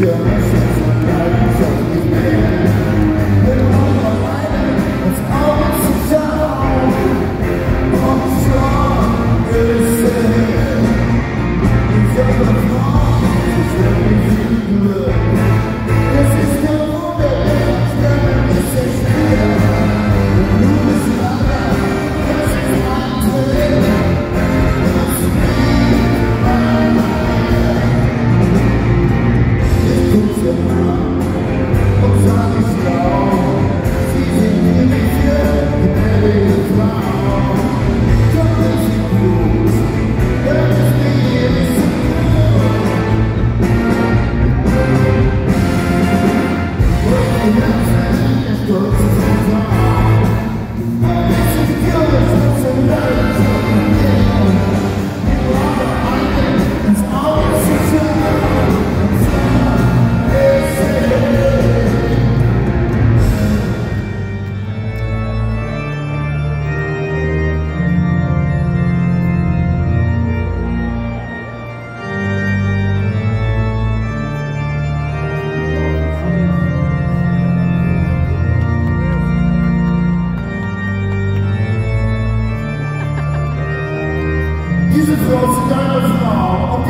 Yeah.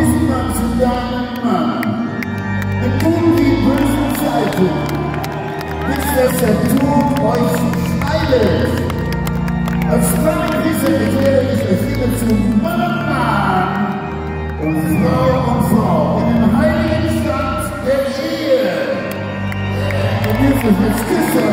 Diesen zu deinem Mann. Und nun die bösen Zeiten, bis dass der Tod euch scheidet. Als Mann Krise erkläre ich euch hiermit zu Mann und Frau und Frau in dem heiligen Stand der Ehe. Und dürft euch jetzt